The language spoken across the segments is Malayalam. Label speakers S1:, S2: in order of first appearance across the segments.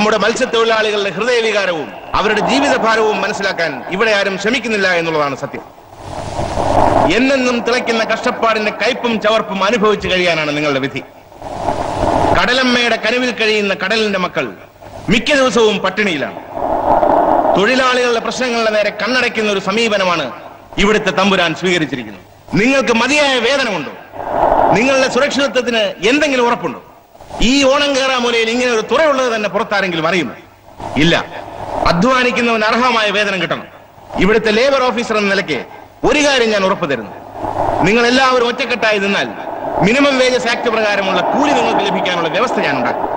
S1: നമ്മുടെ മത്സ്യത്തൊഴിലാളികളുടെ ഹൃദയവികാരവും അവരുടെ ജീവിതഭാരവും മനസ്സിലാക്കാൻ ഇവിടെ ആരും ശ്രമിക്കുന്നില്ല എന്നുള്ളതാണ് സത്യം. എന്നെന്നും തിളയ്ക്കുന്ന കഷ്ടപ്പാടിന്റെ കയ്പും ചവർപ്പും അനുഭവിച്ചു കഴിയാനാണ് നിങ്ങളുടെ വിധി. കടലമ്മയുടെ കനുവിൽ കഴിയുന്ന കടലിന്റെ മക്കൾ മിക്ക ദിവസവും പട്ടിണിയിലാണ്. തൊഴിലാളികളുടെ പ്രശ്നങ്ങളുടെ നേരെ കണ്ണടയ്ക്കുന്ന ഒരു സമീപനമാണ് ഇവിടുത്തെ തമ്പുരാൻ സ്വീകരിച്ചിരിക്കുന്നത്. നിങ്ങൾക്ക് മതിയായ വേതനമുണ്ടോ? നിങ്ങളുടെ സുരക്ഷിതത്വത്തിന് എന്തെങ്കിലും ഉറപ്പുണ്ടോ? ഈ ഓണം കയറാ മുലയിൽ ഇങ്ങനെ ഒരു തുറയുള്ളത് തന്നെ പുറത്താരെങ്കിലും അറിയുമോ? ഇല്ല. അധ്വാനിക്കുന്നവന് അർഹമായ വേതനം കിട്ടണം. ഇവിടുത്തെ ലേബർ ഓഫീസർ എന്ന നിലയ്ക്ക് ഒരു കാര്യം ഞാൻ ഉറപ്പു തരുന്നു. നിങ്ങൾ എല്ലാവരും ഒറ്റക്കെട്ടായി നിന്നാൽ മിനിമം വേജസ് ആക്ട് പ്രകാരമുള്ള കൂലി നിങ്ങൾക്ക് ലഭിക്കാനുള്ള വ്യവസ്ഥ ഞാൻ ഉണ്ടാക്കും.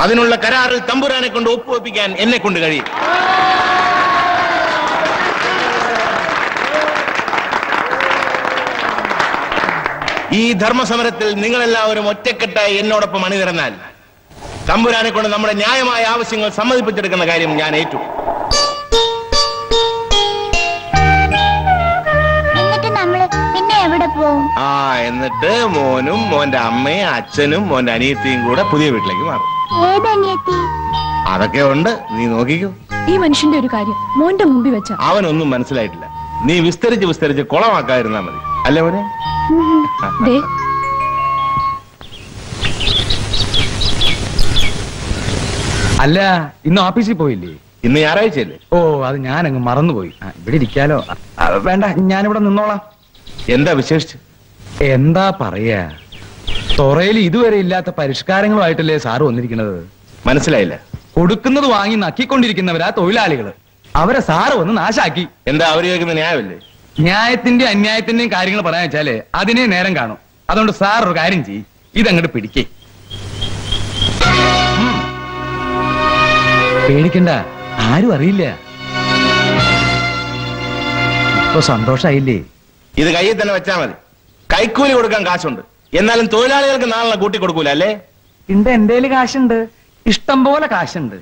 S1: അതിനുള്ള കരാറിൽ തമ്പുരാനെ കൊണ്ട് ഒപ്പുവെപ്പിക്കാൻ എന്നെ കൊണ്ട് കഴിയും. ഈ ധർമ്മസമരത്തിൽ നിങ്ങളെല്ലാവരും ഒറ്റക്കെട്ടായി എന്നോടൊപ്പം അണിനിരന്നാൽ തമ്പുരാനെ കൊണ്ട് നമ്മുടെ ന്യായമായ ആവശ്യങ്ങൾ സമ്മതിപ്പിച്ചെടുക്കുന്ന കാര്യം ഞാൻ ഏറ്റു. ആ എന്നിട്ട് മോനും മോന്റെ അമ്മയും അച്ഛനും മോന്റെ അനിയത്തിയും കൂടെ പുതിയ വീട്ടിലേക്ക് മാറും. അതൊക്കെ ഉണ്ട്. നീ നോക്കിക്കോ.
S2: ഈ മനുഷ്യന്റെ ഒരു കാര്യം മോന്റെ മുമ്പിൽ വെച്ച.
S1: അവനൊന്നും മനസ്സിലായിട്ടില്ല. നീ വിസ്തരിച്ച് വിസ്തരിച്ച് കുളമാക്കാതിരുന്നാ മതി. അല്ലേ മോനെ?
S2: ദേ.
S3: അല്ല ഇന്ന് ഓഫീസിൽ പോയില്ലേ?
S1: ഇന്ന് ഞായറാഴ്ചയല്ലേ?
S3: ഓ അത് ഞാൻ അങ്ങ് മറന്നുപോയി ഇവിടെ ഇരിക്കാലോ. വേണ്ട ഞാനിവിടെ നിന്നോളാം.
S1: എന്താ വിശേഷിച്ച്?
S3: എന്താ പറയാ? തൊറയിൽ ഇതുവരെ ഇല്ലാത്ത പരിഷ്കാരങ്ങളുമായിട്ടല്ലേ സാറ് വന്നിരിക്കുന്നത്?
S1: മനസ്സിലായില്ല.
S3: കൊടുക്കുന്നത് വാങ്ങി നക്കിക്കൊണ്ടിരിക്കുന്നവരാ തൊഴിലാളികൾ. അവരെ സാറ് വന്ന് നാശാക്കി.
S1: എന്താ അവർ കേൾക്കുന്ന ന്യായമല്ലേ?
S3: ന്യായത്തിന്റെ അന്യായത്തിന്റെയും കാര്യങ്ങൾ പറയാൻ വെച്ചാൽ അതിനെ നേരം കാണും. അതുകൊണ്ട് സാർ ഒരു കാര്യം ചെയ്യ്. ഇതങ്ങോട്ട് പിടിക്കേ. പേടിക്കണ്ട. ആരും അറിയില്ല. ഇപ്പൊ സന്തോഷായില്ലേ?
S1: ഇത് കയ്യിൽ തന്നെ വെച്ചാ മതി. കൈക്കൂലി കൊടുക്കാൻ കാശുണ്ട്. എന്നാലും തൊഴിലാളികൾക്ക് നാളെ കൂട്ടി കൊടുക്കൂല അല്ലേ?
S3: ഉണ്ട് എന്റെ കാശുണ്ട്? ഇഷ്ടം പോലെ കാശുണ്ട്.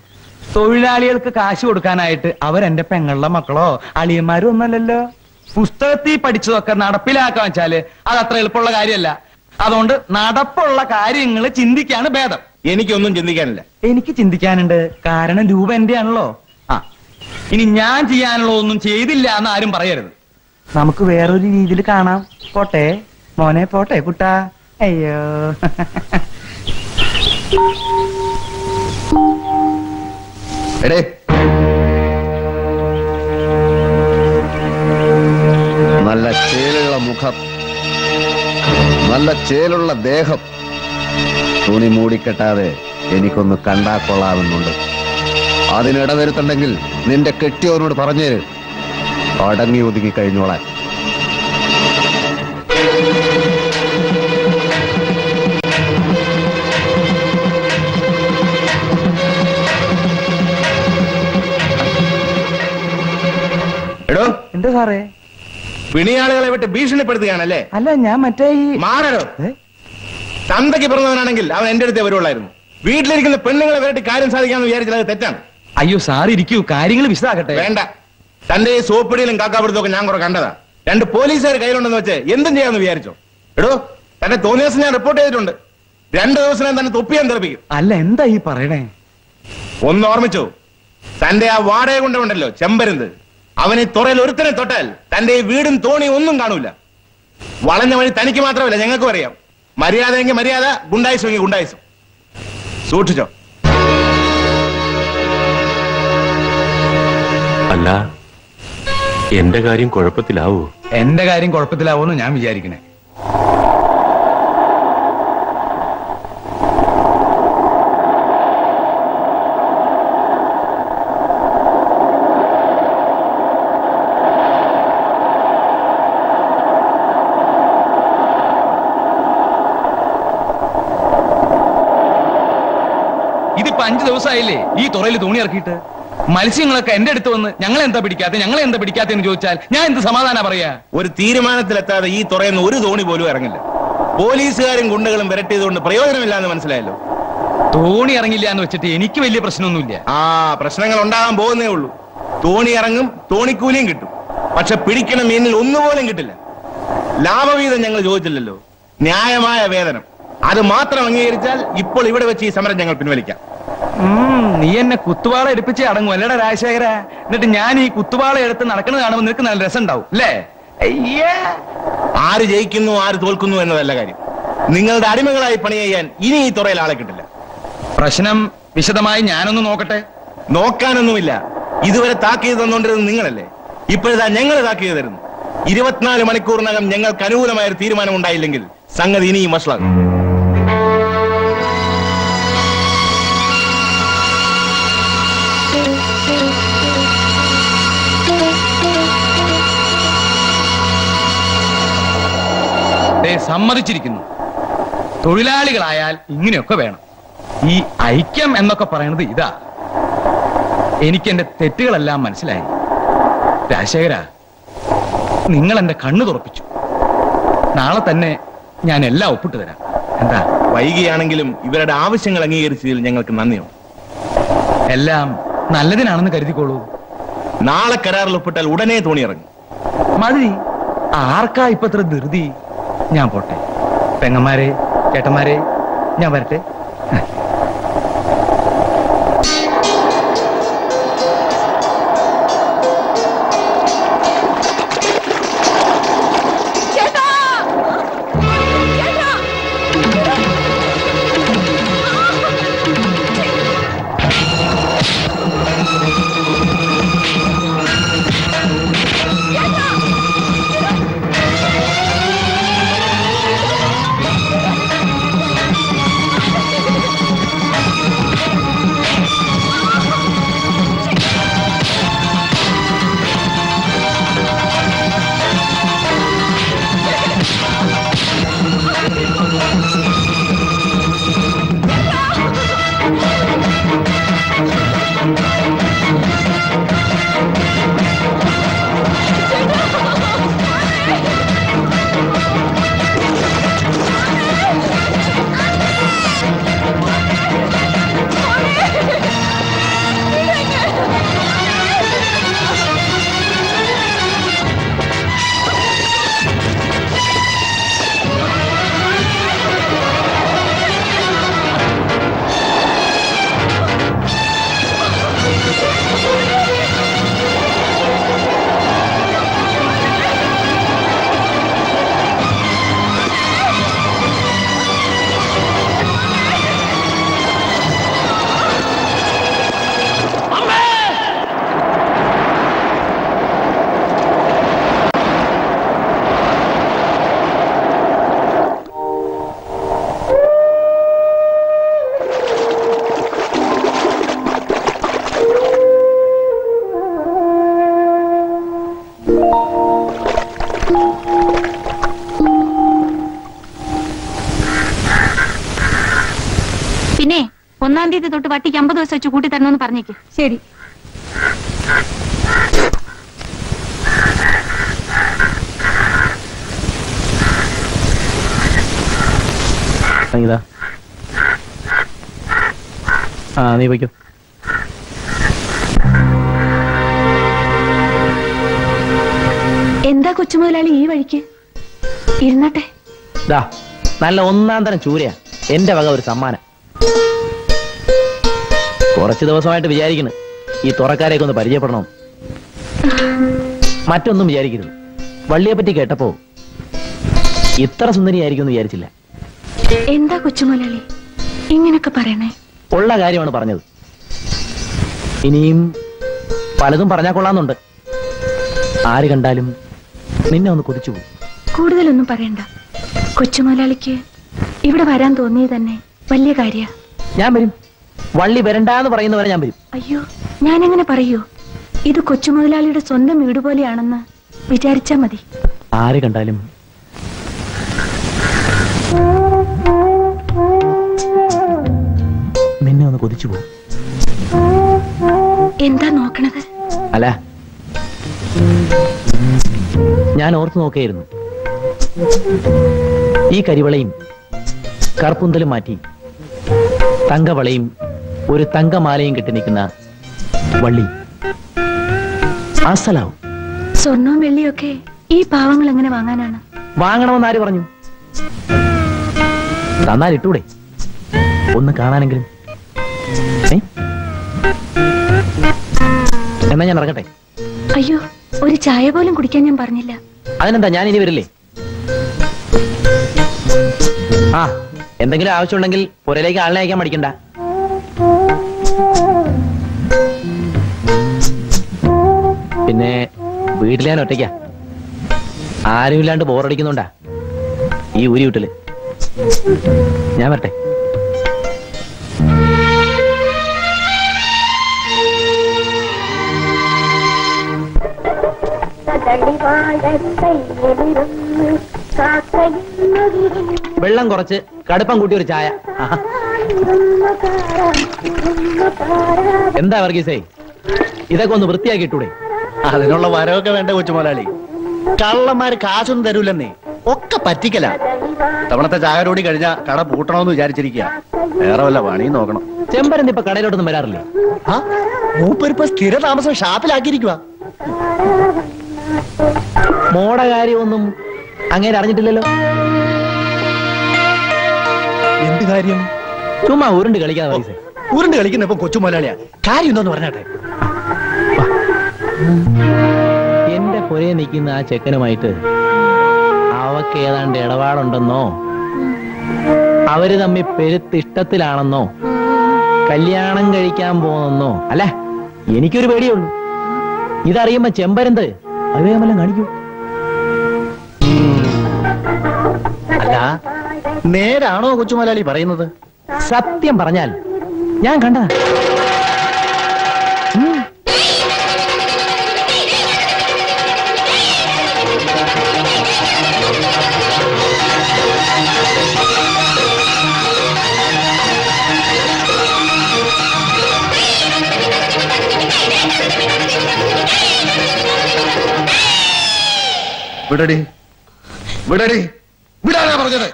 S3: തൊഴിലാളികൾക്ക് കാശ് കൊടുക്കാനായിട്ട് അവരെന്റെ പെങ്ങളുടെ മക്കളോ അളിയന്മാരോ ഒന്നല്ലല്ലോ പുസ്തകത്തിൽ പഠിച്ചതൊക്കെ നടപ്പിലാക്കാൻ വെച്ചാൽ അത് അത്ര എളുപ്പമുള്ള കാര്യമല്ല. അതുകൊണ്ട് നടപ്പുള്ള കാര്യങ്ങൾ ചിന്തിക്കാണ് ഭേദം.
S1: എനിക്കൊന്നും ചിന്തിക്കാനില്ല.
S3: എനിക്ക് ചിന്തിക്കാനുണ്ട്. കാരണം രൂപ എന്റെ ആണല്ലോ ആ. ഇനി ഞാൻ ചെയ്യാനുള്ള ഒന്നും ചെയ്തില്ല എന്ന് ആരും പറയരുത്. നമുക്ക് വേറൊരു രീതിയിൽ കാണാം. പോട്ടെ. മോനെ പോട്ടെ കുട്ടാ. അയ്യോ.
S1: എടേ
S4: ചേലുള്ള ദേഹം. തുണി മൂടിക്കെട്ടാതെ എനിക്കൊന്ന് കണ്ടാ കൊള്ളാമെന്നുണ്ട്. അതിനിടവരുത്തുണ്ടെങ്കിൽ നിന്റെ കെട്ടിയവനോട് പറഞ്ഞേര്. അടങ്ങി ഒതുങ്ങി കഴിഞ്ഞോളാൻ.
S1: എടോ
S3: എന്താ സാറേ?
S1: പിണിയാളുകളെ വിട്ട് ഭീഷണിപ്പെടുത്തുകയാണല്ലേ?
S3: അല്ല ഞാൻ മറ്റേ ഈ
S1: മാറടോ? തന്തയ്ക്ക് പിറന്നവനാണെങ്കിൽ അവൻ എന്റെ അടുത്തേ വരുള്ളായിരുന്നു. വീട്ടിലിരിക്കുന്ന പെണ്ണുങ്ങളെ വേണ്ടി കാര്യം സാധിക്കാന്ന് വിചാരിച്ചത് അത് തെറ്റാണ്.
S3: അയ്യോ സാർ ഇരിക്കൂ. കാര്യങ്ങൾ വിശദാകട്ടെ.
S1: വേണ്ട. തന്റെ ഈ സോപ്പിടിയിലും കാക്കാപിടുത്തവും ഒക്കെ ഞാൻ കുറെ കണ്ടതാ. രണ്ട് പോലീസുകാർ കയ്യിലുണ്ടെന്ന് വെച്ച് എന്തും ചെയ്യാന്ന് വിചാരിച്ചോ? എടോ തന്റെ തോന്നിയ ദിവസം ഞാൻ റിപ്പോർട്ട് ചെയ്തിട്ടുണ്ട്. രണ്ടു ദിവസം തന്നെ തൊപ്പിയാൻ തെറിപ്പിക്കും.
S3: അല്ല എന്താ ഈ പറയണേ?
S1: ഒന്ന് ഓർമ്മിച്ചോ. തന്റെ ആ വാടക കൊണ്ടുണ്ടല്ലോ ചെമ്പരുന്ത്. അവനെ തുറയിൽ ഒരുത്തനെ തൊട്ടാൽ തന്റെ ഈ വീടും തോണിയും ഒന്നും കാണൂല. വളഞ്ഞ വഴി തനിക്ക് മാത്രമല്ല ഞങ്ങൾക്കും അറിയാം. മര്യാദയെങ്കിൽ മര്യാദ ഗുണ്ടായിസെങ്കിൽ ഗുണ്ടായിസം. സൂക്ഷിച്ചോ.
S5: അല്ല എന്റെ കാര്യം കുഴപ്പത്തിലാവോ?
S3: എന്റെ കാര്യം കുഴപ്പത്തിലാവോന്ന് ഞാൻ വിചാരിക്കണേ. അഞ്ചു ദിവസമായില്ലേ ഈ തുറയിൽ തോണി ഇറക്കിയിട്ട്? മത്സ്യങ്ങളൊക്കെ എന്റെ അടുത്ത് വന്ന് ഞങ്ങളെ എന്താ പിടിക്കാത്ത ഞങ്ങളെ എന്താ പിടിക്കാത്ത എന്ന് ചോദിച്ചാൽ ഞാൻ എന്ത് സമാധാന പറയാ?
S1: ഒരു തീരുമാനത്തിലെത്താതെ ഈ തുറയുന്ന ഒരു തോണി പോലും ഇറങ്ങില്ല. പോലീസുകാരും ഗുണ്ടകളും വിരട്ടിയതുകൊണ്ട് പ്രയോജനമില്ല എന്ന് മനസ്സിലായല്ലോ?
S3: തോണി ഇറങ്ങില്ല എന്ന് വെച്ചിട്ട് എനിക്ക് വലിയ പ്രശ്നമൊന്നുമില്ല.
S1: ആ പ്രശ്നങ്ങൾ ഉണ്ടാകാൻ പോകുന്നേ ഉള്ളൂ. തോണി ഇറങ്ങും തോണിക്കൂലിയും കിട്ടും. പക്ഷെ പിടിക്കണ മീനിൽ ഒന്നുപോലും കിട്ടില്ല. ലാഭവീതം ഞങ്ങൾ ചോദിച്ചില്ലല്ലോ. ന്യായമായ വേതനം. അത് മാത്രം അംഗീകരിച്ചാൽ ഇപ്പോൾ ഇവിടെ വെച്ച് ഈ സമരം ഞങ്ങൾ പിൻവലിക്കാം.
S3: നീ എന്നെ കുത്തുവാള എടുപ്പിച്ച് അടങ്ങും. അല്ലടാ രാജശേഖര? എന്നിട്ട് ഞാൻ ഈ കുത്തുവാള എടുത്ത് നടക്കുന്നത് കാണുമ്പോൾ നിനക്ക് നല്ല രസം ഉണ്ടാവും അല്ലേ? അയ്യേ.
S1: ആര് ജയിക്കുന്നു ആര് തോൽക്കുന്നു എന്നതല്ല കാര്യം. നിങ്ങളുടെ അടിമകളായി പണി ചെയ്യാൻ ഇനി ഈ തുറയിൽ ആളെ കിട്ടില്ല.
S3: പ്രശ്നം വിശദമായി ഞാനൊന്ന് നോക്കട്ടെ?
S1: നോക്കാനൊന്നുമില്ല. ഇതുവരെ താക്കീത് തന്നുകൊണ്ടിരുന്നത് നിങ്ങളല്ലേ. ഇപ്പോഴതാ ഞങ്ങൾ താക്കീത് തരുന്നു. ഇരുപത്തിനാല് മണിക്കൂറിനകം ഞങ്ങൾക്ക് അനുകൂലമായ ഒരു തീരുമാനം ഉണ്ടായില്ലെങ്കിൽ സംഗതി ഇനിയും വഷളാകും.
S3: ദേ, സമ്മതിച്ചിരിക്കുന്നു. തൊഴിലാളികളായാൽ ഇങ്ങനെയൊക്കെ വേണം. ഈ ഐക്യം എന്നൊക്കെ പറയുന്നത് ഇതാ. എനിക്ക് എന്റെ തെറ്റുകളെല്ലാം മനസ്സിലായി. രാജശേഖര നിങ്ങൾ എന്റെ കണ്ണു തുറപ്പിച്ചു. നാളെ തന്നെ ഞാൻ എല്ലാം ഒപ്പിട്ട് തരാം. എന്താ?
S1: വൈകിയാണെങ്കിലും ഇവരുടെ ആവശ്യങ്ങൾ അംഗീകരിച്ചതിൽ ഞങ്ങൾക്ക് നന്ദിയുണ്ട്.
S3: എല്ലാം നല്ലതിനാണെന്ന് കരുതിക്കോളൂ.
S1: നാളെ കരാറിൽ ഒപ്പിട്ടാൽ ഉടനെ തോണി ഇറങ്ങും.
S3: മതി. ആർക്കാ ഇപ്പത്ര ധൃതി? ഞാൻ പോട്ടെ. പെങ്ങന്മാരെ ചേട്ടന്മാരെ ഞാൻ വരട്ടെ.
S6: തീയതി തൊട്ട് വട്ടിക്ക് അമ്പത് ദിവസം വെച്ച് കൂട്ടി തരണമെന്ന് പറഞ്ഞേക്ക്.
S2: ശരി.
S7: സംഗീത. ആ നീ വയ്ക്കോ
S2: എന്താ കൊച്ചുമുതലാളി ഈ വഴിക്ക്? ഇരുന്നട്ടെ.
S7: ദാ നല്ല ഒന്നാം തരം ചൂരയാ. എന്റെ വക ഒരു സമ്മാനം. കുറച്ച് ദിവസമായിട്ട് വിചാരിക്കുന്നു. ഈ തുറക്കാരെയൊക്കെ ഒന്ന് പരിചയപ്പെടണം? മറ്റൊന്നും വിചാരിക്കരുത്. വള്ളിയെ പറ്റി കേട്ടപ്പോ ഇത്ര സുന്ദരിയായിരിക്കും വിചാരിച്ചില്ല.
S2: എന്താ കൊച്ചുമുതലാളി ഇങ്ങനൊക്കെ പറയണേ.
S7: ഉള്ള കാര്യമാണ് പറഞ്ഞത്. ഇനിയും പലതും പറഞ്ഞാൽ കൊള്ളാന്നുണ്ട് ആര് കണ്ടാലും നിന്നെ ഒന്ന് കൊതിച്ചു പോകും.
S2: കൂടുതലൊന്നും പറയണ്ട. കൊച്ചുമുതലാളിക്ക് ഇവിടെ വരാൻ തോന്നിയത് തന്നെ വലിയ കാര്യ.
S7: ഞാൻ വരും. വള്ളി വരണ്ടാന്ന് പറയുന്നവരെ ഞാൻ വരും.
S2: അയ്യോ ഞാൻ എങ്ങനെ പറയൂ? ഇത് കൊച്ചുമുതലാളിയുടെ സ്വന്തം വീട് പോലെയാണെന്ന് വിചാരിച്ചാ മതി.
S7: ആര് കണ്ടാലും. നിന്നെ ഒന്ന് കൊതിച്ചു പോ.
S2: എന്താ നോക്കണത്?
S7: അല്ല. ഞാൻ ഓർത്തു നോക്കിയായിരുന്നു ഈ കരിവളയും കറുപ്പുന്തലും മാറ്റി തങ്കവളയും ഒരു തങ്കമാലയും കെട്ടി നിൽക്കുന്ന വള്ളി. അസലാവും
S2: സ്വർണവും വെള്ളിയൊക്കെ ഈ പാവങ്ങൾ എങ്ങനെ വാങ്ങാനാണ്?
S7: വാങ്ങണമെന്ന് ആര് പറഞ്ഞു? തന്നാൽ ഇട്ടൂടെ. ഒന്ന് കാണാനെങ്കിലും? എന്നാ ഞാൻ ഇറങ്ങട്ടെ?
S2: അയ്യോ ഒരു ചായ പോലും കുടിക്കാൻ ഞാൻ പറഞ്ഞില്ല.
S7: അതിനെന്താ ഞാൻ ഇനി വരില്ലേ? ആ എന്തെങ്കിലും ആവശ്യമുണ്ടെങ്കിൽ പുരയിലേക്ക് ആളിനെ അയക്കാൻ മടിക്കണ്ട. പിന്നെ വീട്ടിലെ ഞാൻ ഒറ്റയ്ക്കാ? ആരുമില്ലാണ്ട് ബോറടിക്കുന്നുണ്ടാ? ഈ ഊരി വീട്ടിൽ. ഞാൻ വരട്ടെ. വെള്ളം കുറച്ച് കടുപ്പം കൂട്ടി ഒരു ചായ. എന്താ വർഗീസേ? ഇതൊക്കെ ഒന്ന് വൃത്തിയാക്കി ഇട്ടൂടെ.
S8: അതിനുള്ള വരവൊക്കെ വേണ്ട കൊച്ചുമുതലാളി കള്ളന്മാര് കാശൊന്നും തരൂലെന്നേ ഒക്കെ പറ്റിക്കല. തവണത്തെ ചായരോടി കഴിഞ്ഞാ കട പൂട്ടണമെന്ന് വിചാരിച്ചിരിക്കുക വേറെ വല്ല പണിയും നോക്കണം.
S7: ചെമ്പരന്തി ഇപ്പൊ കടയിലോട്ടൊന്നും വരാറില്ല?
S8: ആ മൂപ്പരിപ്പോ സ്ഥിര താമസം ഷാപ്പിലാക്കിയിരിക്കുക
S7: മോടെ കാര്യമൊന്നും അങ്ങനെ അറിഞ്ഞിട്ടില്ലല്ലോ?
S8: എന്ത് കാര്യം?
S7: ചുമ്മാ ഉരുണ്ട് കളിക്കാതെ
S8: ഉരുണ്ട് കളിക്കുന്ന ഇപ്പൊ കൊച്ചുമുതലാളിയാ കാര്യം എന്തോന്ന് പറഞ്ഞാട്ടെ?
S7: എന്റെ പുരയെ നിൽക്കുന്ന ആ ചെക്കനുമായിട്ട് അവക്ക് ഏതാണ്ട് ഇടപാടുണ്ടെന്നോ? അവർ തമ്മിൽ പെരുത്തിഷ്ടത്തിലാണെന്നോ? കല്യാണം കഴിക്കാൻ പോകുന്നെന്നോ? അല്ല? എനിക്കൊരു പേടിയുള്ളൂ ഇതറിയുമ്പോ ചെമ്പരന്ത്? വേഗം കാണിക്കൂ.
S8: അല്ല നേരാണോ കൊച്ചുമലാലി പറയുന്നത്?
S7: സത്യം പറഞ്ഞാൽ ഞാൻ കണ്ടതാ.
S4: വിടടി. വിടടി. വിടാനാ പറഞ്ഞത്.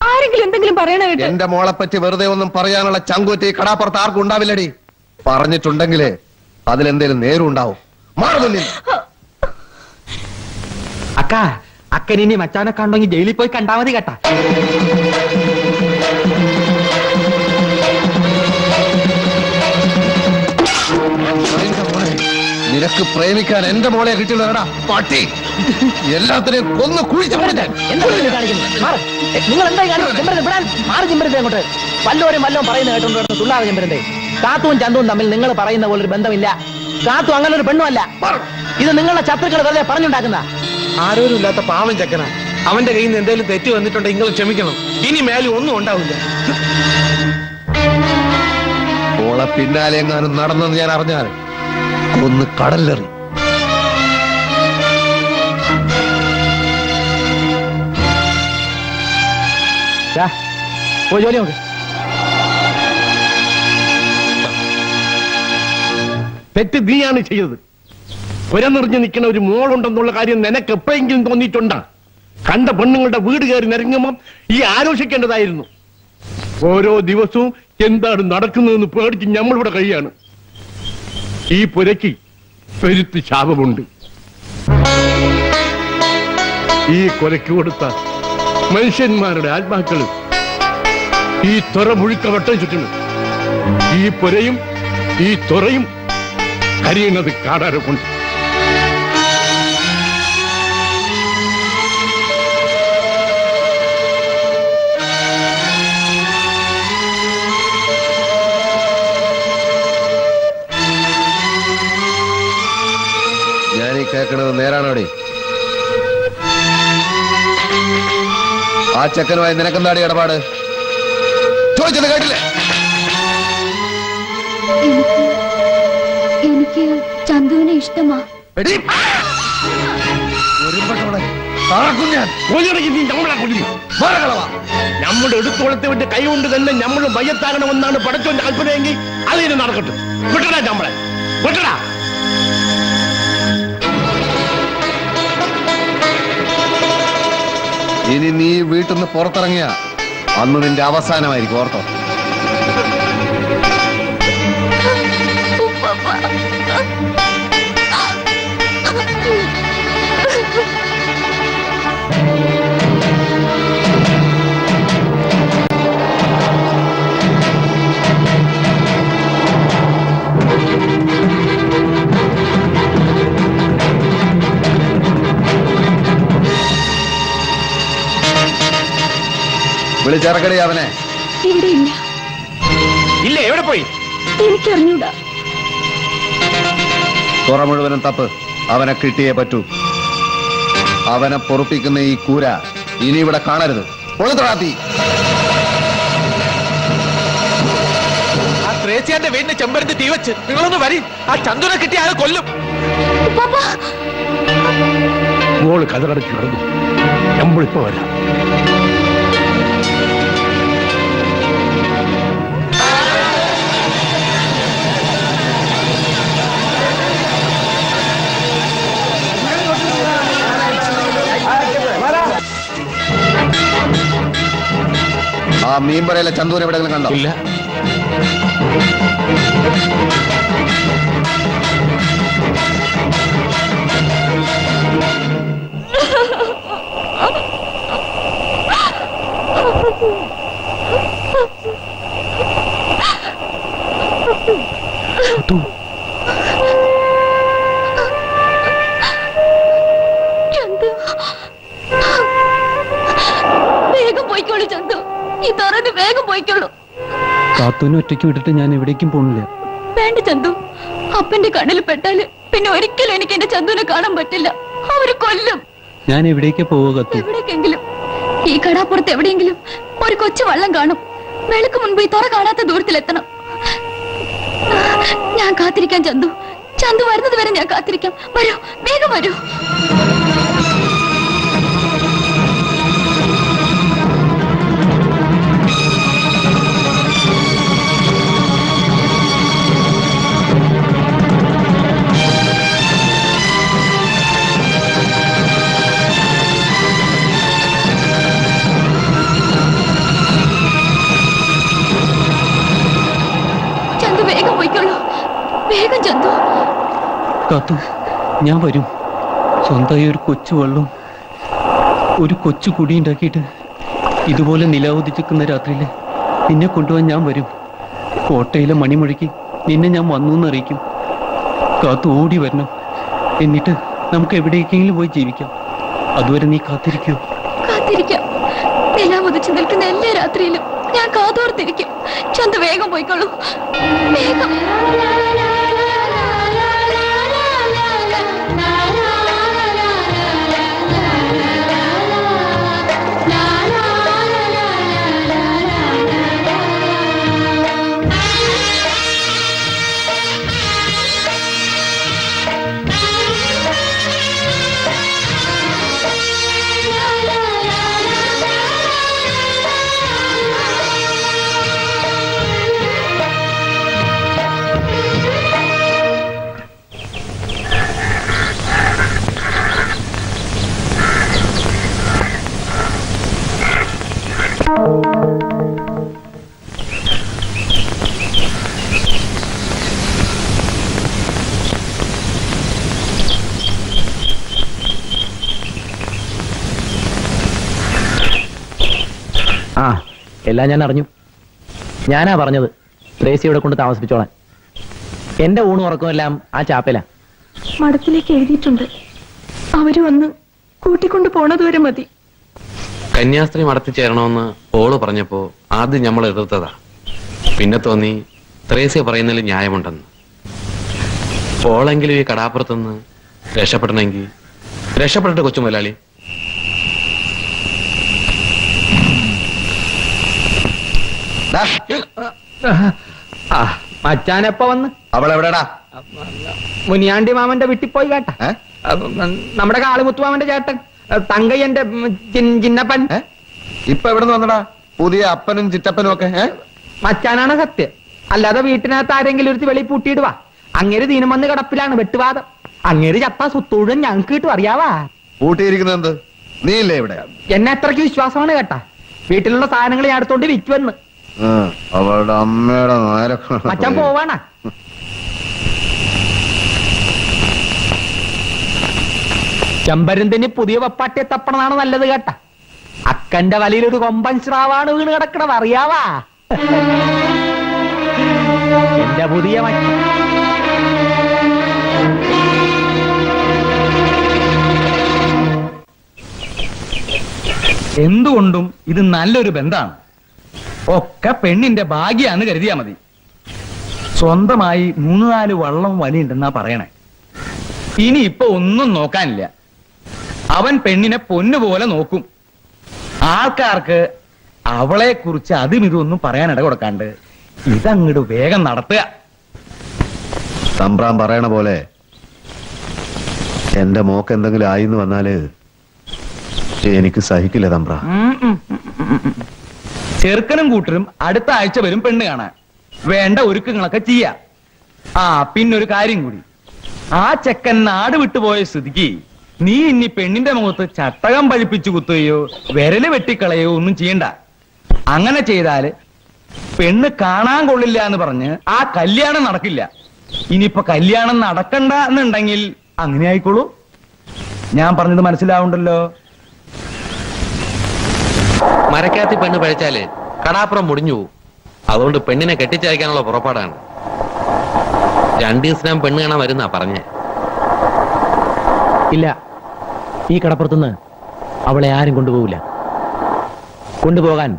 S2: ആരെങ്കിലും എന്തെങ്കിലും പറയണ കേട്ടോ.
S4: എന്റെ മോളെ പറ്റി വെറുതെ ഒന്നും പറയാനുള്ള ചങ്കൂറ്റി കടാപ്പുറത്ത് ആർക്കും ഉണ്ടാവില്ലടി. പറഞ്ഞിട്ടുണ്ടെങ്കിലേ അതിലെന്തേലും നേരും ഉണ്ടാവും. മാറുന്നില്ല
S3: അക്ക അക്കനിനി മച്ചാനെ കണ്ടെങ്കിൽ ജയിലിൽ പോയി കണ്ടാമതി കേട്ടാ.
S4: നിനക്ക് പ്രേമിക്കാൻ എന്റെ മോളെ കിട്ടിയുള്ളതാ പട്ടി. എല്ലാത്തിനെയും കൊന്നു കുഴിച്ചു
S7: എന്താ നിങ്ങൾ എന്തായി കാണിക്കുന്നത്? ചെമ്പരന്തേ, വിടാൻ. മാറ് ചെമ്പരന്തേ അങ്ങോട്ട്. വല്ലോരും വല്ലോം പറയുന്ന കേട്ടോണ്ട് തുള്ളാതെ ചെമ്പരന്തേ കാത്തുവും ചന്തവും തമ്മിൽ നിങ്ങൾ പറയുന്ന പോലെ ഒരു ബന്ധമില്ല. കാത്തു അങ്ങനെ ഒരു പെണ്ണുമല്ല ഇത് നിങ്ങളുടെ ശത്രുക്കൾ വെറുതെ പറഞ്ഞുണ്ടാക്കുന്ന.
S1: ആരോരും ഇല്ലാത്ത പാവം ചക്കന. അവന്റെ കയ്യിൽ നിന്ന് എന്തെങ്കിലും തെറ്റ് വന്നിട്ടുണ്ടെങ്കിൽ നിങ്ങൾ ക്ഷമിക്കണം. ഇനി മേലും ഒന്നും ഉണ്ടാവില്ല.
S4: ഓളെ പിന്നാലെ എങ്ങാനും നടന്നെന്ന് ഞാൻ അറിഞ്ഞാൽ ഒന്ന് കടലിലെറി
S7: ജോലി നോക്ക്.
S9: തെറ്റ് നീയാണ് ചെയ്തത്. പുരനിറഞ്ഞു നിൽക്കുന്ന ഒരു മോളുണ്ടെന്നുള്ള കാര്യം നിനക്ക് എപ്പോഴെങ്കിലും തോന്നിയിട്ടുണ്ടാ? കണ്ട പെണ്ണുങ്ങളുടെ വീട് കയറി നിരങ്ങുമ്പം ഈ ആലോചിക്കേണ്ടതായിരുന്നു. ഓരോ ദിവസവും എന്താണ് നടക്കുന്നതെന്ന് പേടിച്ച് നമ്മളിവിടെ കഴിയാണ്. ഈ പുരയ്ക്ക് പെരുത്ത് ശാപമുണ്ട്. ഈ കൊലയ്ക്ക് കൊടുത്ത മനുഷ്യന്മാരുടെ ആത്മാക്കൾ ഈ തുറ മുഴുക്ക വട്ടം ചുറ്റുന്നു. ഈ പുരയും ഈ തുറയും കരിയുന്നത് കാണാറ്
S4: കേൾക്കണത് നേരാണോടി? ആ ചെക്കനുമായി നിനക്കെന്താടി ഇടപാട്? ചോദിച്ചത് കേട്ടില്ലേ?
S2: എനിക്ക് ചന്തുവിനെ ഇഷ്ടമാ.
S9: നമ്മുടെ എടുത്തോളത്തെ കൈ കൊണ്ട് തന്നെ നമ്മൾ മയ്യത്താകണമെന്നാണ് പടച്ചോന്റെ കൽപ്പനയെങ്കിൽ അതിന് നടക്കട്ടെ. വിട്ടടാ നമ്മളെ വിട്ടടാ.
S4: ഇനി നീ വീട്ടിൽ നിന്ന് പുറത്തിറങ്ങിയ അന്ന് നിന്റെ അവസാനമായിരിക്കും ഓർത്തോ. വിളിച്ചിറക്കടി അവനെ.
S2: ഇവിടെ ഇല്ല.
S1: ഇല്ല എവിടെ പോയി?
S2: എനിക്കറിഞ്ഞൂടാ.
S4: തുറ മുഴുവനും തപ്പ്. അവനെ കിട്ടിയേ പറ്റൂ. അവനെ പൊറുപ്പിക്കുന്ന ഈ കൂര ഇനി ഇവിടെ കാണരുത്. പൊളുത്തടാത്തി
S8: ആ ത്രേസ്യാന്റെ വീടിന്റെ ചെമ്പരത്തി തീ വെച്ച് നിങ്ങളൊന്ന് വരി. ആ ചന്ദ്രനെ കിട്ടിയ ആളെ കൊല്ലും.
S9: മോൾ കഥകടച്ച് കിടന്നു നമ്മളിപ്പോ വരാം.
S4: ആ മീൻപറയിലെ ചന്തൂർ എവിടെയെങ്കിലും കണ്ടോ?
S5: ഇല്ല. കാത്തൂനെ ഒറ്റയ്ക്ക് വിട്ടിട്ട് ഞാൻ എവിടേക്കും പോണില്ല.
S6: വേണ്ട ചന്തു. അപ്പന്റെ കണ്ണിൽ പെട്ടാൽ പിന്നെ ഒരിക്കലും എനിക്ക് എന്റെ ചന്തുവിനെ കാണാൻ പറ്റില്ല. അവർ കൊല്ലും.
S5: ഞാൻ എവിടേക്ക് പോവുക
S6: എവിടേക്കെങ്കിലും? ഈ കടാപ്പുറത്ത് എവിടെയെങ്കിലും ഒരു കൊച്ചു വള്ളം കാണും. വെളുക്ക് മുൻപ് ഈ തുറ കാണാത്ത ദൂരത്തിലെത്തണം. ഞാൻ കാത്തിരിക്കാം ചന്തു. ചന്തു വരുന്നത് വരെ ഞാൻ കാത്തിരിക്കാം. വരൂ വേഗം വരൂ. വേഗം ചന്തു
S5: കാത്തു ഞാൻ വരും. സ്വന്തമായി ഒരു കൊച്ചു വെള്ളവും ഒരു കൊച്ചു കുടി ഉണ്ടാക്കിയിട്ട് ഇതുപോലെ നിലാവുദിച്ചിക്കുന്ന രാത്രിയിൽ നിന്നെ കൊണ്ടുപോകാൻ ഞാൻ വരും. കോട്ടയിലെ മണിമുഴക്കി നിന്നെ ഞാൻ വന്നു എന്നറിയിക്കും കാത്തു ഓടി വരണം. എന്നിട്ട് നമുക്ക് എവിടേക്കെങ്കിലും പോയി ജീവിക്കാം. അതുവരെ നീ കാത്തിരിക്കൂ.
S6: നിൽക്കുന്ന എല്ലാ രാത്രിയിലും ഞാൻ കാതോർത്തിരിക്കും. ചന്ത വേഗം പോയിക്കോളൂ വേഗം.
S10: എല്ലാം ഞാൻ അറിഞ്ഞു. ഞാനാ പറഞ്ഞത്. ത്രേസി ഇവിടെ കൊണ്ട് താമസിപ്പിച്ചോളാൻ. എന്റെ ഊണും ഉറക്കവും എല്ലാം ആ ചാപ്പല.
S2: മഠത്തിലേക്ക് എഴുതിയിട്ടുണ്ട്. അവർ വന്ന് കൂട്ടിക്കൊണ്ടു പോണതുവരെ മതി.
S5: കന്യാസ്ത്രീ മടത്തി ചേരണമെന്ന് ഓൾ പറഞ്ഞപ്പോ ആദ്യം നമ്മൾ എതിർത്തതാ. പിന്നെ തോന്നി ത്രേസ്യ പറയുന്നതിൽ ന്യായമുണ്ടെന്ന്. ഓളെങ്കിലും ഈ കടാപ്പുറത്തുനിന്ന് രക്ഷപ്പെടണമെങ്കിൽ രക്ഷപ്പെടട്ടെ കൊച്ചു മുതലാളി
S4: ദാ,
S10: ആ മച്ചാനെപ്പ വന്ന്?
S4: അവളെവിടെടാ?
S10: മുനിയാണ്ടി മാമന്റെ വീട്ടിൽ പോയി കേട്ട.
S4: നമ്മുടെ
S10: നമ്മുടെ കാളിമുത്തുമാമന്റെ ചേട്ടൻ തങ്കയ്യന്റെ ചിന്നപ്പൻ?
S4: ഇപ്പൊ എവിടെ നിന്ന് വന്നടാ? പുതിയ അപ്പനും ചിറ്റപ്പനും ഒക്കെ
S10: മച്ചാനാണ് സത്യം. അല്ലാതെ വീട്ടിനകത്ത് ആരെങ്കിലും ഒരു വെളി പൂട്ടിയിടുവാ അങ്ങേര് ദീനം വന്ന് കിടപ്പിലാണ് വെട്ടുവാദം അങ്ങേര് ചത്ത സുത്തൂഴൻ ഞങ്ങൾക്ക് കിട്ടും അറിയാവാ?
S4: പൂട്ടിയിരിക്കുന്നത് നീ ഇല്ലേ ഇവിടെ?
S10: എന്നെ അത്രയ്ക്ക് വിശ്വാസമാണ് കേട്ടാ. വീട്ടിലുള്ള സാധനങ്ങൾ ഞാൻ അടുത്തോണ്ട്
S4: ആ, അവളുടെ അമ്മയുടെ നേരെ
S10: മച്ചാൻ പോവാണാ. ചെമ്പരന്തിന് പുതിയ വപ്പാട്ടിയെ തപ്പണതാണ് നല്ലത് കേട്ട. അക്കന്റെ വലയിൽ ഒരു കൊമ്പൻ സ്രാവാണ് വീണ് കിടക്കണത് അറിയാവാ? എന്റെ പുതിയ
S3: എന്തുകൊണ്ടും ഇത് നല്ലൊരു ബന്ധാണ് ഒക്കെ പെണ്ണിന്റെ ഭാഗ്യാന്ന് കരുതിയാ മതി. സ്വന്തമായി മൂന്ന് നാല് വള്ളം വലി വലിയുണ്ടെന്നാ പറയണേ. ഇനി ഇപ്പൊ ഒന്നും നോക്കാനില്ല. അവൻ പെണ്ണിനെ പൊന്നുപോലെ നോക്കും. ആൾക്കാർക്ക് അവളെ കുറിച്ച് അതും ഇതൊന്നും പറയാൻ ഇട കൊടുക്കാണ്ട് ഇതങ്ങട് വേഗം നടത്തുക.
S4: തമ്പ്രാൻ പറയണ പോലെ എന്റെ മോക്ക് എന്തെങ്കിലും ആയിന്ന് വന്നാൽ എനിക്ക് സഹിക്കില്ല തമ്പ്ര.
S3: ചെറുക്കനും കൂട്ടരും അടുത്ത ആഴ്ച വരും പെണ്ണ് കാണാൻ. വേണ്ട ഒരുക്കങ്ങളൊക്കെ ചെയ്യാം. ആ പിന്നൊരു കാര്യം കൂടി. ആ ചെക്കൻ നാട് വിട്ടുപോയ സ്ഥിതിക്ക് നീ ഇനി പെണ്ണിന്റെ മുഖത്ത് ചട്ടകം പഴിപ്പിച്ചു കുത്തുകയോ വിരൽ വെട്ടിക്കളയോ ഒന്നും ചെയ്യണ്ട. അങ്ങനെ ചെയ്താൽ പെണ്ണ് കാണാൻ കൊള്ളില്ല എന്ന് പറഞ്ഞ് ആ കല്യാണം നടക്കില്ല. ഇനിയിപ്പൊ കല്യാണം നടക്കണ്ട എന്നുണ്ടെങ്കിൽ അങ്ങനെ ആയിക്കോളൂ. ഞാൻ പറഞ്ഞത് മനസ്സിലാവുണ്ടല്ലോ.
S11: മരക്കാത്തി പെണ്ണ് പഴിച്ചാൽ കടാപ്പുറം മുടിഞ്ഞു പോവും. അതുകൊണ്ട് പെണ്ണിനെ കെട്ടിച്ചയക്കാനുള്ള പുറപ്പാടാണ്. രണ്ടു ദിവസം പെണ്ണ് കാണാൻ വരുന്നാ പറഞ്ഞേ.
S7: ഇല്ല. ഈ കടപ്പുറത്തുനിന്ന് അവളെ ആരും കൊണ്ടുപോകില്ല കൊണ്ടുപോകാൻ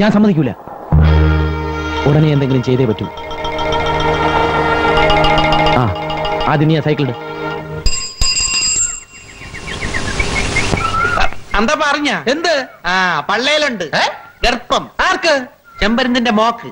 S7: ഞാൻ സമ്മതിക്കൂല. ഉടനെ എന്തെങ്കിലും ചെയ്തേ പറ്റൂ. ആ ആദ്യം നീ ആ സൈക്കിൾ
S11: എന്താ പറഞ്ഞ? എന്ത്? ആ പള്ളയിലുണ്ട് ഗർഭം. ആർക്ക്? ചെമ്പരുന്തിന്റെ മോക്ക്.